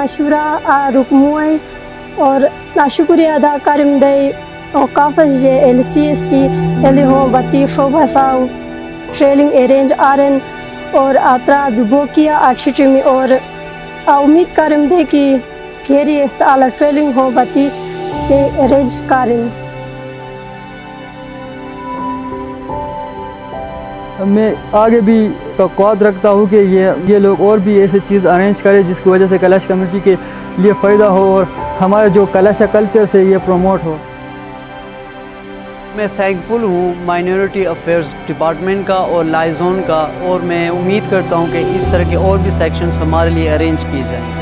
आशुरा रुकमुए और शुक्रिया अदा करम दे औकाफस जे एल सी एस की एल हो बत्ती शोभा साउ ट्रेलिंग अरेंज आरन और आत्रा बिबोकिया आठिटी में और उम्मीद करम दे कि घेरी इस आला ट्रेलिंग हो बत्ती से अरेंज करें मैं आगे भी तोक़ात रखता हूँ कि ये ये लोग और भी ऐसी चीज़ अरेंज करें जिसकी वजह से कलश कम्युनिटी के लिए फ़ायदा हो और हमारा जो कलश कल्चर से ये प्रमोट हो। मैं थैंकफुल हूँ माइनॉरिटी अफेयर्स डिपार्टमेंट का और लाइजोन का और मैं उम्मीद करता हूँ कि इस तरह के और भी सेक्शंस हमारे लिए अरेंज किए जाएँ।